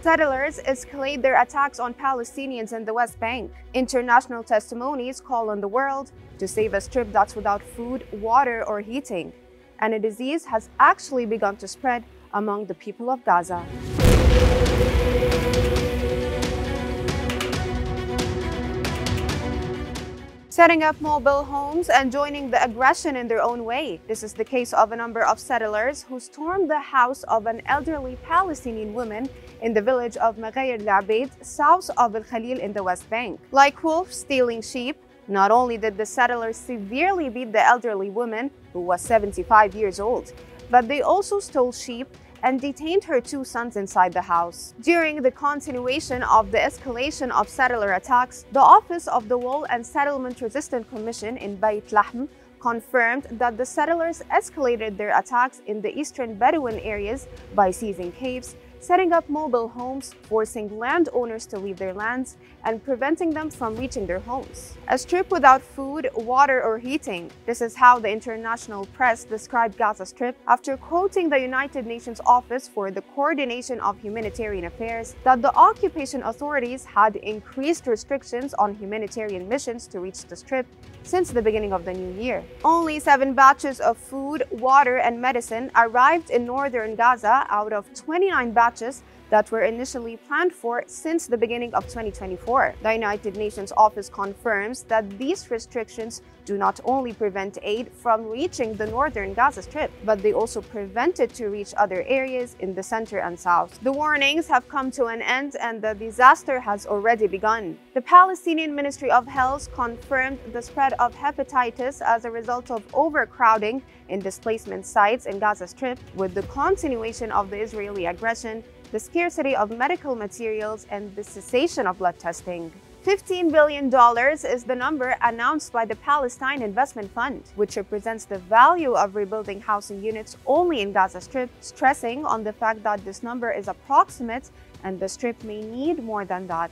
Settlers escalate their attacks on Palestinians in the West Bank. International testimonies call on the world to save a strip that's without food, water, or heating. And a disease has actually begun to spread among the people of Gaza. Setting up mobile homes and joining the aggression in their own way. This is the case of a number of settlers who stormed the house of an elderly Palestinian woman in the village of Maghayr al south of Al Khalil in the West Bank. Like wolves stealing sheep, not only did the settlers severely beat the elderly woman, who was 75 years old, but they also stole sheep and detained her two sons inside the house. During the continuation of the escalation of settler attacks, the Office of the Wall and Settlement Resistance Commission in Beit Lahm confirmed that the settlers escalated their attacks in the eastern Bedouin areas by seizing caves, setting up mobile homes, forcing landowners to leave their lands, and preventing them from reaching their homes. A strip without food, water, or heating. This is how the international press described Gaza Strip after quoting the United Nations Office for the Coordination of Humanitarian Affairs that the occupation authorities had increased restrictions on humanitarian missions to reach the Strip since the beginning of the new year. Only seven batches of food, water, and medicine arrived in northern Gaza out of 29 batches that were initially planned for since the beginning of 2024. The United Nations office confirms that these restrictions do not only prevent aid from reaching the northern Gaza Strip, but they also prevent it to reach other areas in the center and south. The warnings have come to an end and the disaster has already begun. The Palestinian Ministry of Health confirmed the spread of hepatitis as a result of overcrowding in displacement sites in Gaza Strip with the continuation of the Israeli aggression the scarcity of medical materials, and the cessation of blood testing. $15 billion is the number announced by the Palestine Investment Fund, which represents the value of rebuilding housing units only in Gaza Strip, stressing on the fact that this number is approximate and the Strip may need more than that.